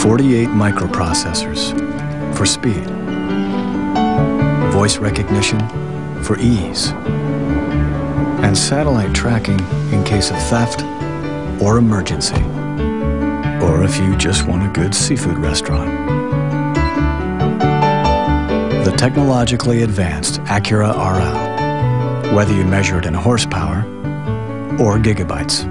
Forty-eight microprocessors for speed. Voice recognition for ease. And satellite tracking in case of theft or emergency. Or if you just want a good seafood restaurant. The technologically advanced Acura RL. Whether you measure it in horsepower or gigabytes.